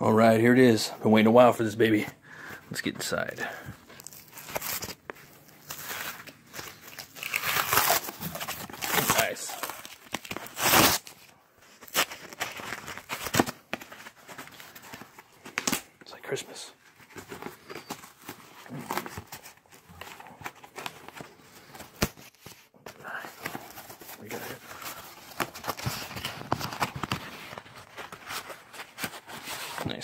All right, here it is. Been waiting a while for this baby. Let's get inside. Nice. It's like Christmas. We got it.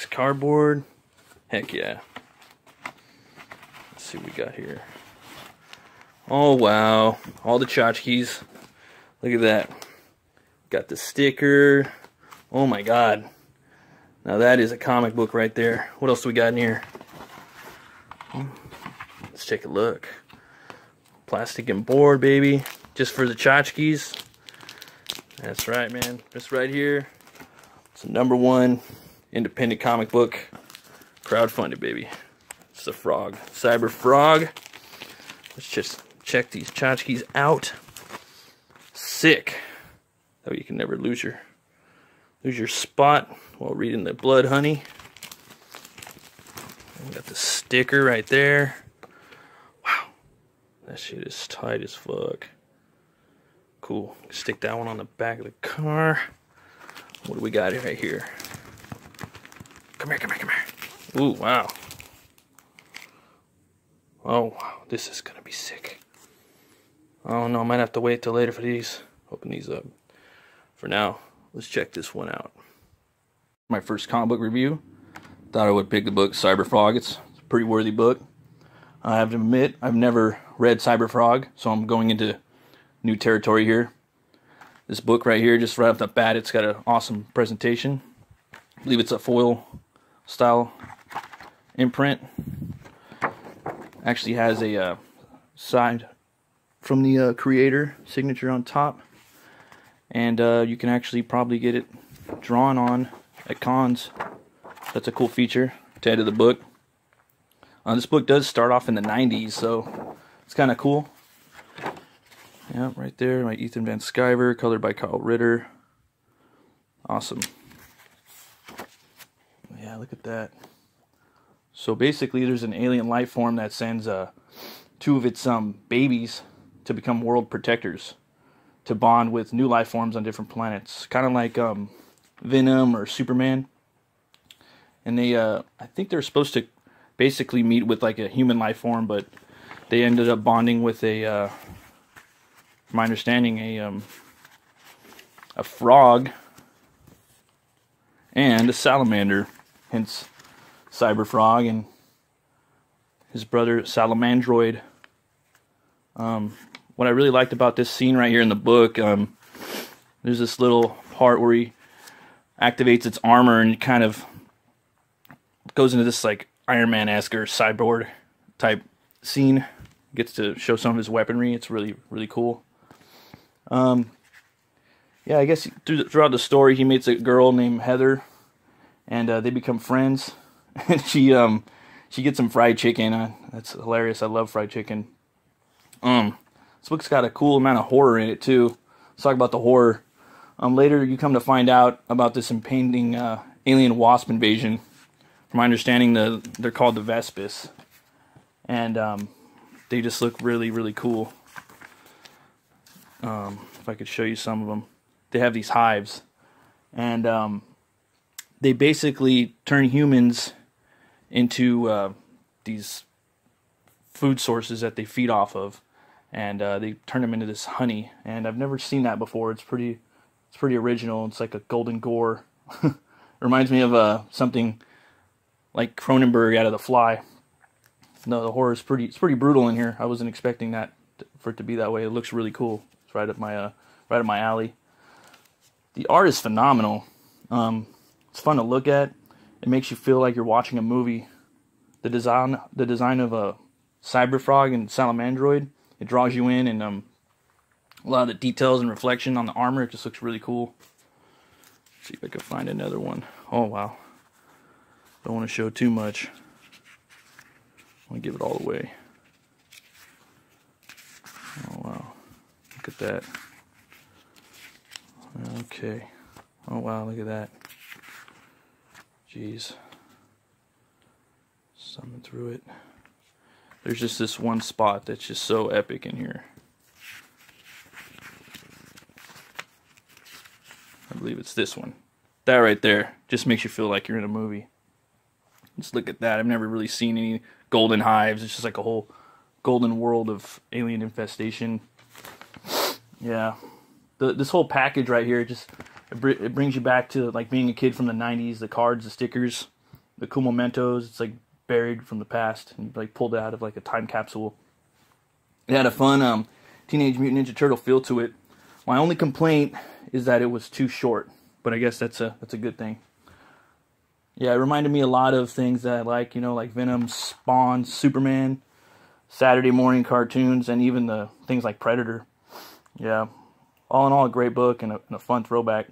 Nice cardboard. Heck yeah. Let's see what we got here. Oh wow. All the tchotchkes. Look at that. Got the sticker. Oh my god. Now that is a comic book right there. What else do we got in here? Let's take a look. Plastic and board, baby. Just for the tchotchkes. That's right, man. This right here. It's number one independent comic book. Crowdfunded, baby. It's the frog. Cyber Frog. Let's just check these tchotchkes out. Sick. Way you can never lose your lose your spot while reading the blood honey. We got the sticker right there. Wow. That shit is tight as fuck. Cool. Stick that one on the back of the car. What do we got right here? Come here, come here, come here. Ooh, wow. Oh, wow. This is going to be sick. Oh, no. I might have to wait till later for these. Open these up. For now, let's check this one out. My first comic book review. Thought I would pick the book Cyberfrog. It's a pretty worthy book. I have to admit, I've never read Cyberfrog, so I'm going into new territory here. This book right here, just right off the bat, it's got an awesome presentation. I believe it's a foil style imprint. Actually has a uh, side from the uh, creator signature on top, and uh, you can actually probably get it drawn on at cons. That's a cool feature to add to the book. Uh, this book does start off in the 90s, so it's kind of cool. Yeah, right there, my Ethan Van Sciver, colored by Kyle Ritter. Awesome. Yeah, look at that. So basically, there's an alien life form that sends uh, two of its um, babies to become world protectors, to bond with new life forms on different planets, kind of like um, Venom or Superman. And they, uh, I think they're supposed to basically meet with like a human life form, but they ended up bonding with a, uh, from my understanding, a um, a frog and a salamander, hence Cyberfrog and his brother Salamandroid. Um, what I really liked about this scene right here in the book, um, there's this little part where he activates its armor and kind of goes into this like Iron Man esque or cyborg type scene. Gets to show some of his weaponry. It's really really cool. Um, yeah, I guess through, throughout the story, he meets a girl named Heather, and uh, they become friends. And she um she gets some fried chicken. Uh, that's hilarious. I love fried chicken. Um, this book's got a cool amount of horror in it too. Let's talk about the horror. Um, later you come to find out about this impending uh, alien wasp invasion. From my understanding, the they're called the Vespis, and um, they just look really really cool. Um, if I could show you some of them, they have these hives, and um, they basically turn humans into uh, these food sources that they feed off of, and uh, they turn them into this honey. And I've never seen that before. It's pretty, it's pretty original. It's like a golden gore. Reminds me of uh, something like Cronenberg out of The Fly. No, the horror is pretty. It's pretty brutal in here. I wasn't expecting that for it to be that way. It looks really cool. It's right up my uh, right up my alley. The art is phenomenal. Um, it's fun to look at. It makes you feel like you're watching a movie. The design, the design of a Cyberfrog and Salamandroid, it draws you in, and um, a lot of the details and reflection on the armor. It just looks really cool. Let's see if I can find another one. Oh wow! Don't want to show too much. I want to give it all away. Oh wow! Look at that. Okay. Oh wow! Look at that. Jeez. Summon through it. There's just this one spot that's just so epic in here. I believe it's this one. That right there just makes you feel like you're in a movie. Just look at that. I've never really seen any golden hives. It's just like a whole golden world of alien infestation. Yeah. The, this whole package right here just it, br- it brings you back to like being a kid from the 90s, the cards, the stickers, the cool mementos. It's like buried from the past and like pulled out of like a time capsule. It had a fun um, Teenage Mutant Ninja Turtle feel to it. My only complaint is that it was too short, but I guess that's a that's a good thing. Yeah, it reminded me a lot of things that I like, you know, like Venom, Spawn, Superman, Saturday morning cartoons, and even the things like Predator. Yeah, all in all, a great book and a, and a fun throwback.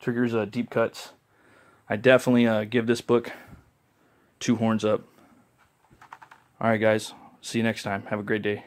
Triggers uh, deep cuts. I definitely uh, give this book two horns up. All right, guys. See you next time. Have a great day.